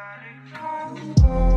Everybody